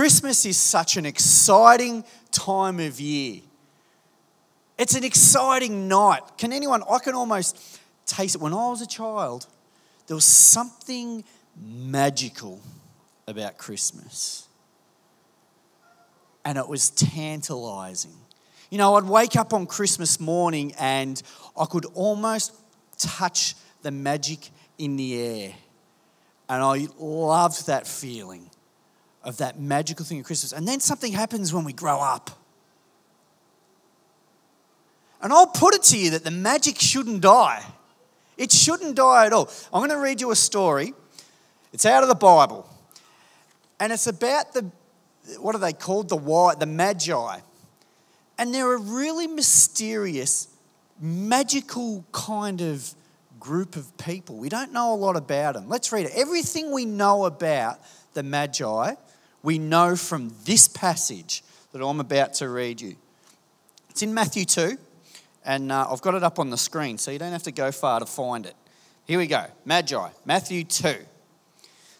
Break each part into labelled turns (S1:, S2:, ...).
S1: Christmas is such an exciting time of year. It's an exciting night. Can anyone, I can almost taste it. When I was a child, there was something magical about Christmas. And it was tantalizing. You know, I'd wake up on Christmas morning and I could almost touch the magic in the air. And I loved that feeling of that magical thing of Christmas. And then something happens when we grow up. And I'll put it to you that the magic shouldn't die. It shouldn't die at all. I'm going to read you a story. It's out of the Bible. And it's about the, what are they called? The white, the magi. And they're a really mysterious, magical kind of group of people. We don't know a lot about them. Let's read it. Everything we know about the magi we know from this passage that I'm about to read you. It's in Matthew 2, and uh, I've got it up on the screen, so you don't have to go far to find it. Here we go Magi, Matthew 2.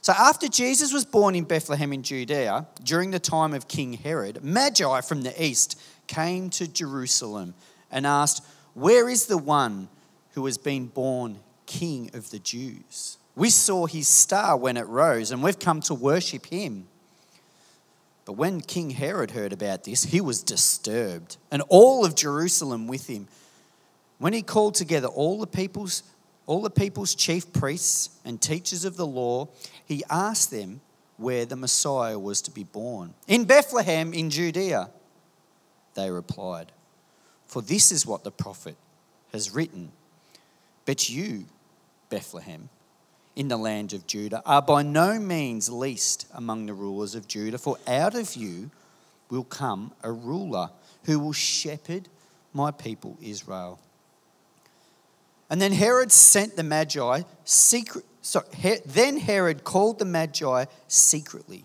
S1: So, after Jesus was born in Bethlehem in Judea, during the time of King Herod, Magi from the east came to Jerusalem and asked, Where is the one who has been born King of the Jews? We saw his star when it rose, and we've come to worship him. But when King Herod heard about this, he was disturbed, and all of Jerusalem with him. When he called together all the people's all the people's chief priests and teachers of the law, he asked them where the Messiah was to be born. In Bethlehem in Judea, they replied. For this is what the prophet has written. But you, Bethlehem, in the land of Judah are by no means least among the rulers of Judah, for out of you will come a ruler who will shepherd my people Israel. And then Herod sent the Magi secret. So then Herod called the Magi secretly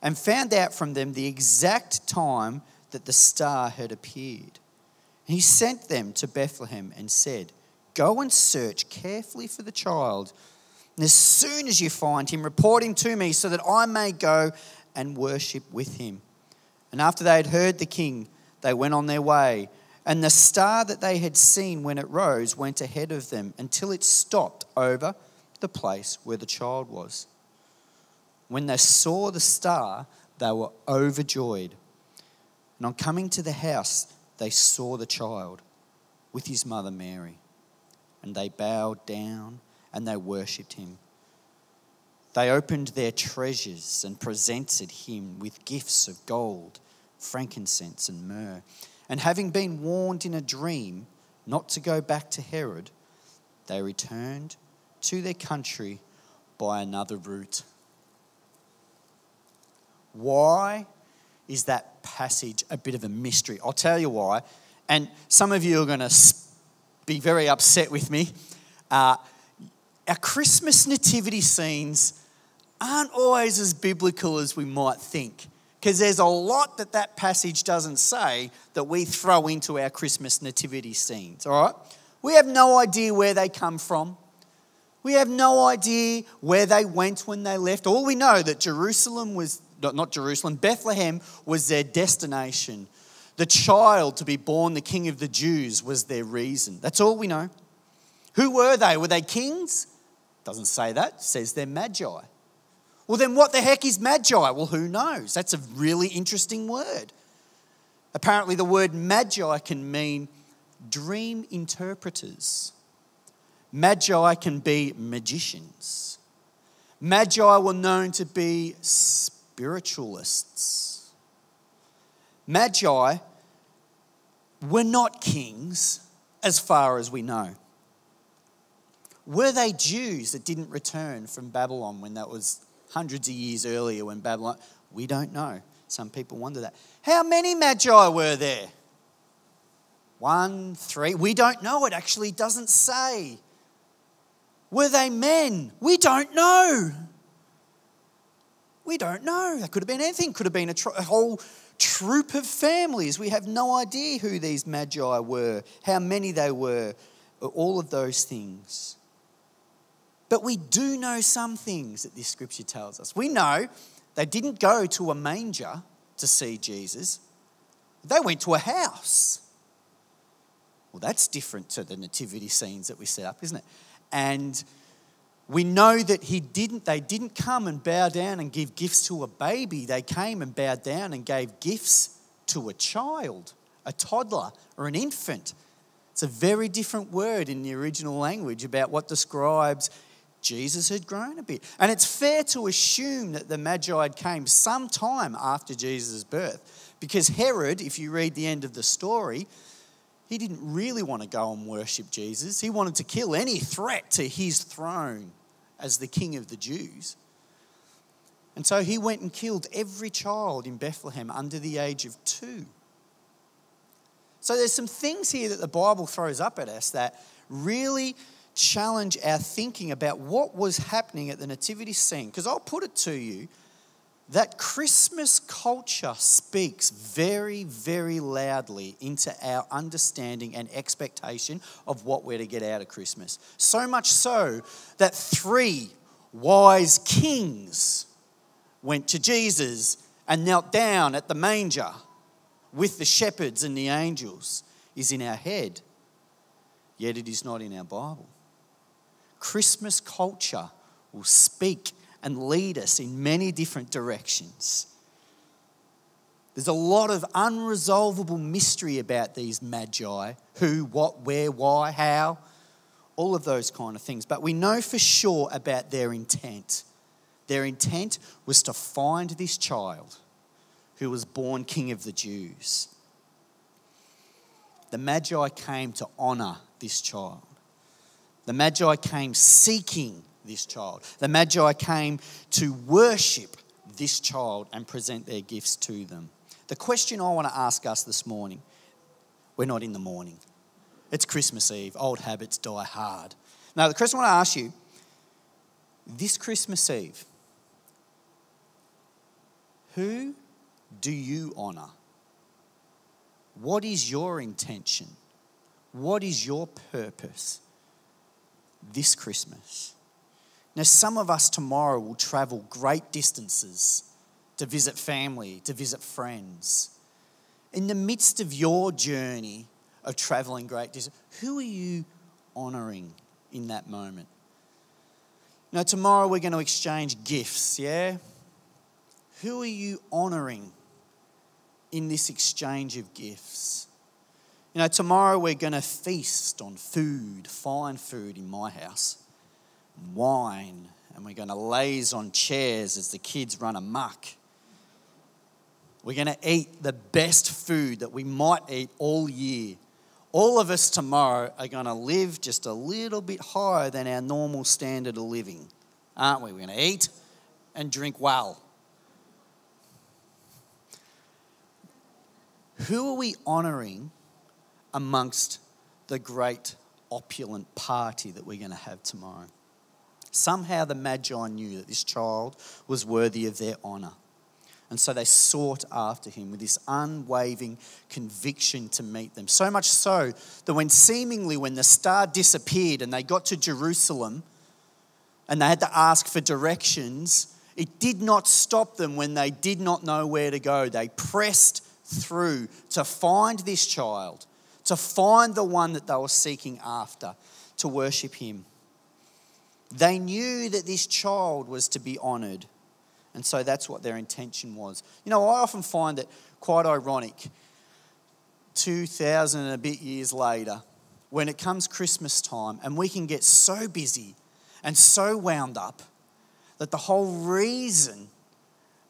S1: and found out from them the exact time that the star had appeared. He sent them to Bethlehem and said, Go and search carefully for the child. And as soon as you find him, report him to me so that I may go and worship with him. And after they had heard the king, they went on their way. And the star that they had seen when it rose went ahead of them until it stopped over the place where the child was. When they saw the star, they were overjoyed. And on coming to the house, they saw the child with his mother Mary. And they bowed down and they worshipped him. They opened their treasures and presented him with gifts of gold, frankincense, and myrrh. And having been warned in a dream not to go back to Herod, they returned to their country by another route. Why is that passage a bit of a mystery? I'll tell you why. And some of you are going to be very upset with me. Uh, our Christmas nativity scenes aren't always as biblical as we might think because there's a lot that that passage doesn't say that we throw into our Christmas nativity scenes, all right? We have no idea where they come from. We have no idea where they went when they left. All we know that Jerusalem was not Jerusalem, Bethlehem was their destination. The child to be born the king of the Jews was their reason. That's all we know. Who were they? Were they kings? Doesn't say that, says they're magi. Well, then what the heck is magi? Well, who knows? That's a really interesting word. Apparently, the word magi can mean dream interpreters. Magi can be magicians. Magi were known to be spiritualists. Magi were not kings, as far as we know. Were they Jews that didn't return from Babylon when that was hundreds of years earlier when Babylon? We don't know. Some people wonder that. How many magi were there? One, three. We don't know. It actually doesn't say. Were they men? We don't know. We don't know. That could have been anything. Could have been a, a whole troop of families. We have no idea who these magi were, how many they were, all of those things. But we do know some things that this scripture tells us. We know they didn't go to a manger to see Jesus, they went to a house. Well, that's different to the nativity scenes that we set up, isn't it? And we know that he didn't, they didn't come and bow down and give gifts to a baby. They came and bowed down and gave gifts to a child, a toddler, or an infant. It's a very different word in the original language about what describes Jesus had grown a bit. And it's fair to assume that the Magi came sometime after Jesus' birth because Herod, if you read the end of the story, he didn't really want to go and worship Jesus. He wanted to kill any threat to his throne as the king of the Jews. And so he went and killed every child in Bethlehem under the age of two. So there's some things here that the Bible throws up at us that really challenge our thinking about what was happening at the nativity scene. Because I'll put it to you that Christmas culture speaks very, very loudly into our understanding and expectation of what we're to get out of Christmas. So much so that three wise kings went to Jesus and knelt down at the manger with the shepherds and the angels is in our head, yet it is not in our Bible. Christmas culture will speak and lead us in many different directions. There's a lot of unresolvable mystery about these magi who, what, where, why, how, all of those kind of things. But we know for sure about their intent. Their intent was to find this child who was born King of the Jews. The Magi came to honor this child. The Magi came seeking this child. The Magi came to worship this child and present their gifts to them. The question I want to ask us this morning we're not in the morning, it's Christmas Eve. Old habits die hard. Now, the question I want to ask you this Christmas Eve, who do you honour? What is your intention? What is your purpose this Christmas? Now, some of us tomorrow will travel great distances to visit family, to visit friends. In the midst of your journey of traveling great distance, who are you honouring in that moment? Now, tomorrow we're going to exchange gifts, yeah? Who are you honouring in this exchange of gifts? You know, tomorrow we're going to feast on food, fine food in my house wine and we're going to laze on chairs as the kids run amok. We're going to eat the best food that we might eat all year. All of us tomorrow are going to live just a little bit higher than our normal standard of living, aren't we? We're going to eat and drink well. Who are we honouring amongst the great opulent party that we're going to have tomorrow? Somehow the Magi knew that this child was worthy of their honour. And so they sought after him with this unwavering conviction to meet them. So much so that when seemingly, when the star disappeared and they got to Jerusalem and they had to ask for directions, it did not stop them when they did not know where to go. They pressed through to find this child, to find the one that they were seeking after, to worship him. They knew that this child was to be honoured. And so that's what their intention was. You know, I often find it quite ironic. 2,000 and a bit years later, when it comes Christmas time, and we can get so busy and so wound up that the whole reason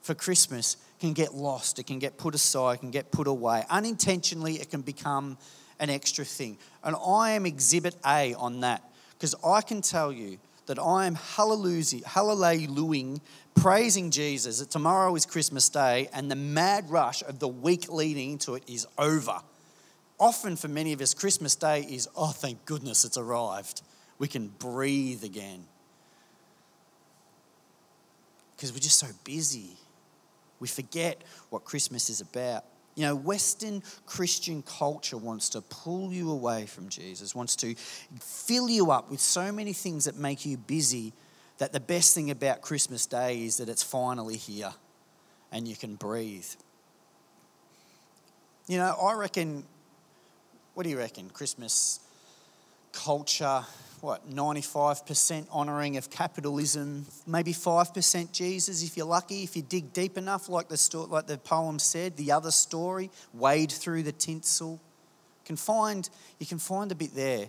S1: for Christmas can get lost, it can get put aside, it can get put away. Unintentionally, it can become an extra thing. And I am exhibit A on that because I can tell you that I am hallelujahing, praising Jesus, that tomorrow is Christmas Day and the mad rush of the week leading into it is over. Often for many of us, Christmas Day is, oh, thank goodness it's arrived. We can breathe again. Because we're just so busy. We forget what Christmas is about. You know, Western Christian culture wants to pull you away from Jesus, wants to fill you up with so many things that make you busy that the best thing about Christmas Day is that it's finally here. and you can breathe. You know, I reckon, what do you reckon? Christmas culture, what, 95% honouring of capitalism, maybe 5% Jesus if you're lucky, if you dig deep enough, like the, sto- like the poem said, the other story, wade through the tinsel. Can find, you can find a bit there.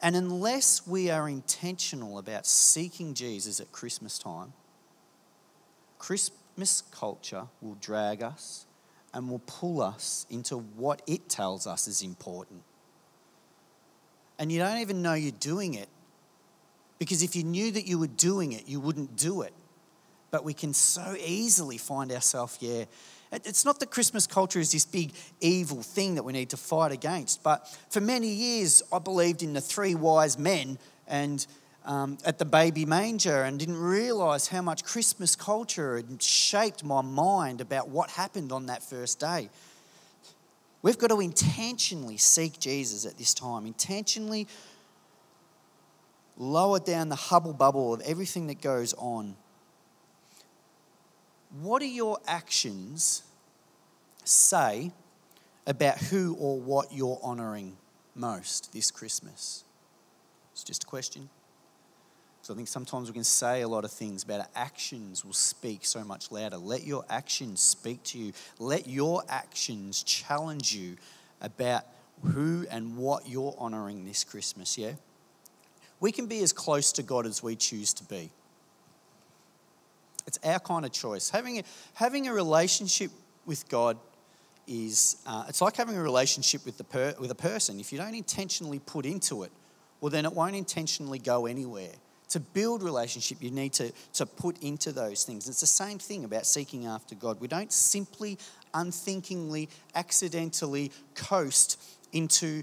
S1: And unless we are intentional about seeking Jesus at Christmas time, Christmas culture will drag us and will pull us into what it tells us is important. And you don't even know you're doing it because if you knew that you were doing it, you wouldn't do it. But we can so easily find ourselves, yeah. It's not that Christmas culture is this big evil thing that we need to fight against, but for many years I believed in the three wise men and um, at the baby manger and didn't realize how much Christmas culture had shaped my mind about what happened on that first day. We've got to intentionally seek Jesus at this time, intentionally lower down the hubble bubble of everything that goes on. What do your actions say about who or what you're honouring most this Christmas? It's just a question. So I think sometimes we can say a lot of things, but our actions will speak so much louder. Let your actions speak to you. Let your actions challenge you about who and what you're honoring this Christmas, yeah? We can be as close to God as we choose to be. It's our kind of choice. Having a, having a relationship with God is, uh, it's like having a relationship with, the per, with a person. If you don't intentionally put into it, well, then it won't intentionally go anywhere to build relationship, you need to, to put into those things. It's the same thing about seeking after God. We don't simply, unthinkingly, accidentally coast into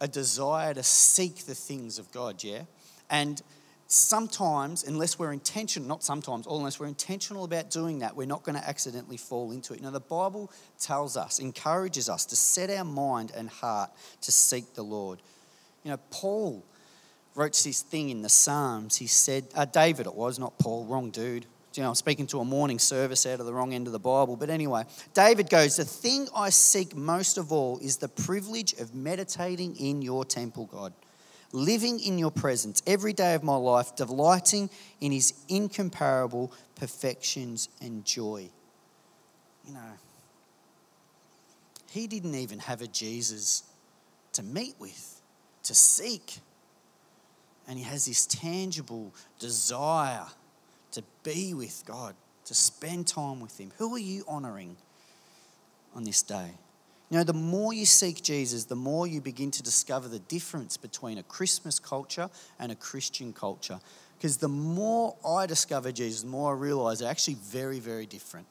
S1: a desire to seek the things of God, yeah? And sometimes, unless we're intentional, not sometimes, unless we're intentional about doing that, we're not going to accidentally fall into it. Now, the Bible tells us, encourages us to set our mind and heart to seek the Lord. You know, Paul wrote this thing in the Psalms. He said, uh, David it was, not Paul, wrong dude. You know, I'm speaking to a morning service out of the wrong end of the Bible. But anyway, David goes, The thing I seek most of all is the privilege of meditating in your temple, God, living in your presence every day of my life, delighting in his incomparable perfections and joy. You know, he didn't even have a Jesus to meet with, to seek and he has this tangible desire to be with God, to spend time with Him. Who are you honoring on this day? You know, the more you seek Jesus, the more you begin to discover the difference between a Christmas culture and a Christian culture. Because the more I discover Jesus, the more I realize they're actually very, very different.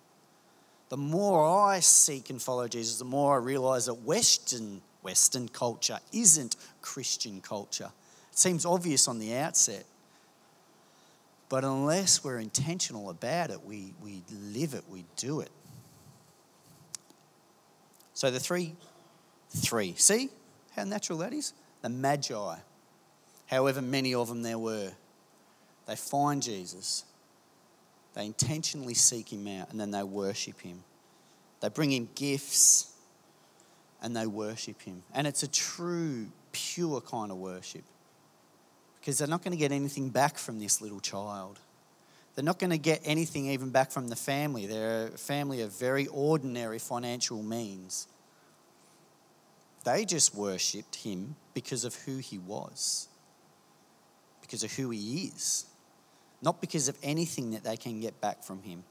S1: The more I seek and follow Jesus, the more I realize that Western, Western culture isn't Christian culture. It seems obvious on the outset. But unless we're intentional about it, we, we live it, we do it. So the three, three. See how natural that is? The Magi, however many of them there were, they find Jesus. They intentionally seek him out and then they worship him. They bring him gifts and they worship him. And it's a true, pure kind of worship because they're not going to get anything back from this little child. They're not going to get anything even back from the family. They're a family of very ordinary financial means. They just worshipped him because of who he was, because of who he is, not because of anything that they can get back from him.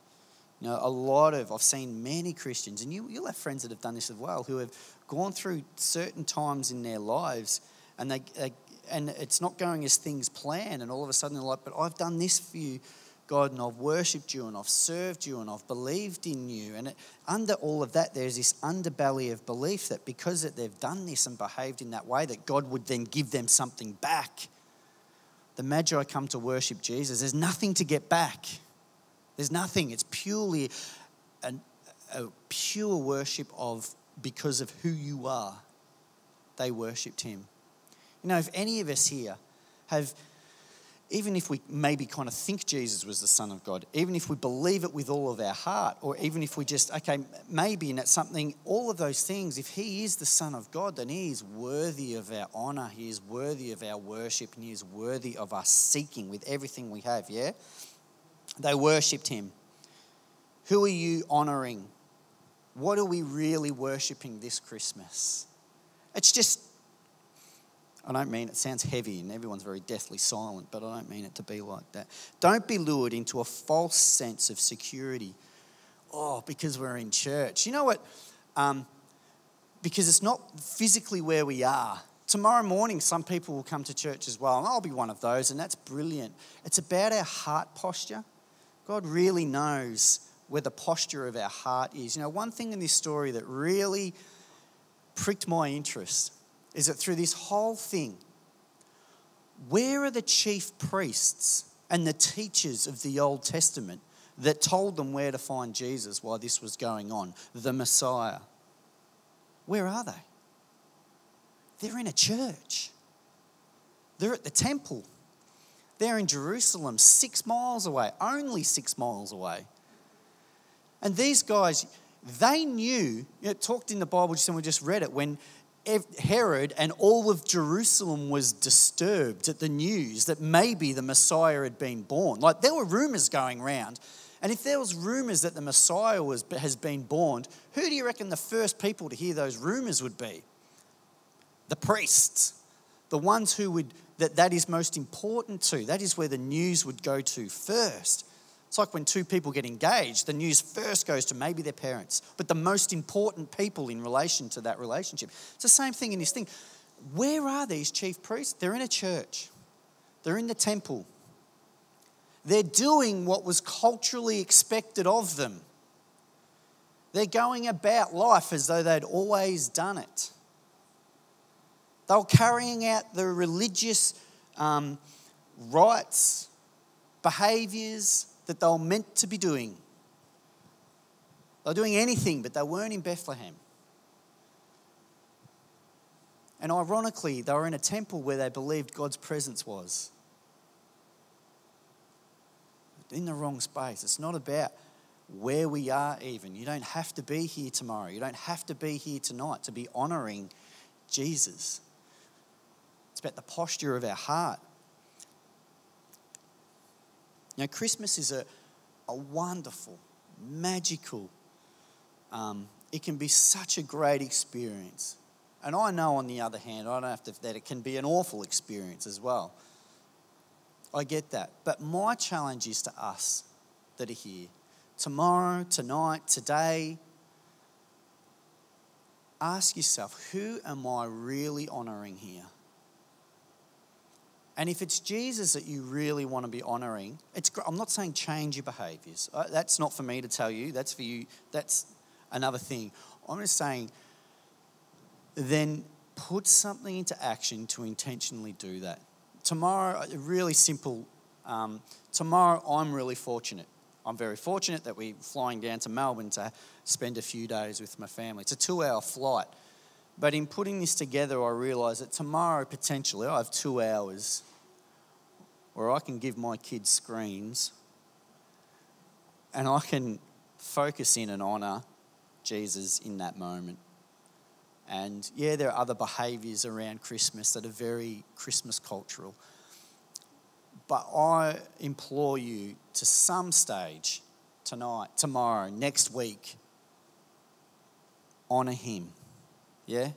S1: You know, a lot of, I've seen many Christians, and you, you'll have friends that have done this as well, who have gone through certain times in their lives and they, they and it's not going as things plan, and all of a sudden they're like, but I've done this for you, God, and I've worshipped you, and I've served you, and I've believed in you. And it, under all of that, there's this underbelly of belief that because that they've done this and behaved in that way, that God would then give them something back. The Magi come to worship Jesus. There's nothing to get back. There's nothing. It's purely an, a pure worship of because of who you are. They worshipped him. You know, if any of us here have, even if we maybe kind of think Jesus was the Son of God, even if we believe it with all of our heart, or even if we just, okay, maybe, and it's something, all of those things, if He is the Son of God, then He is worthy of our honor, He is worthy of our worship, and He is worthy of us seeking with everything we have, yeah? They worshipped Him. Who are you honoring? What are we really worshipping this Christmas? It's just I don't mean it sounds heavy and everyone's very deathly silent, but I don't mean it to be like that. Don't be lured into a false sense of security. Oh, because we're in church. You know what? Um, because it's not physically where we are. Tomorrow morning, some people will come to church as well, and I'll be one of those, and that's brilliant. It's about our heart posture. God really knows where the posture of our heart is. You know, one thing in this story that really pricked my interest is that through this whole thing, where are the chief priests and the teachers of the Old Testament that told them where to find Jesus while this was going on, the Messiah? Where are they? They're in a church, they're at the temple. They're in Jerusalem, six miles away, only six miles away. And these guys, they knew, it talked in the Bible, just and we just read it, when Herod and all of Jerusalem was disturbed at the news that maybe the Messiah had been born. Like there were rumors going around. And if there was rumors that the Messiah was, has been born, who do you reckon the first people to hear those rumors would be? The priests, the ones who would that that is most important to. That is where the news would go to first. It's like when two people get engaged, the news first goes to maybe their parents, but the most important people in relation to that relationship. It's the same thing in this thing. Where are these chief priests? They're in a church, they're in the temple. They're doing what was culturally expected of them. They're going about life as though they'd always done it. They were carrying out the religious um, rites, behaviours, that they were meant to be doing. They were doing anything, but they weren't in Bethlehem. And ironically, they were in a temple where they believed God's presence was. In the wrong space. It's not about where we are, even. You don't have to be here tomorrow. You don't have to be here tonight to be honoring Jesus. It's about the posture of our heart. Know, Christmas is a, a wonderful, magical, um, it can be such a great experience. And I know, on the other hand, I don't have to, that it can be an awful experience as well. I get that. But my challenge is to us that are here tomorrow, tonight, today. Ask yourself, who am I really honoring here? And if it's Jesus that you really want to be honoring, it's, I'm not saying change your behaviors. Uh, that's not for me to tell you. That's for you. That's another thing. I'm just saying, then put something into action to intentionally do that. Tomorrow, a really simple. Um, tomorrow, I'm really fortunate. I'm very fortunate that we're flying down to Melbourne to spend a few days with my family. It's a two hour flight. But in putting this together, I realise that tomorrow, potentially, I have two hours where I can give my kids screens and I can focus in and honour Jesus in that moment. And yeah, there are other behaviours around Christmas that are very Christmas cultural. But I implore you to some stage, tonight, tomorrow, next week, honour Him. Yeah?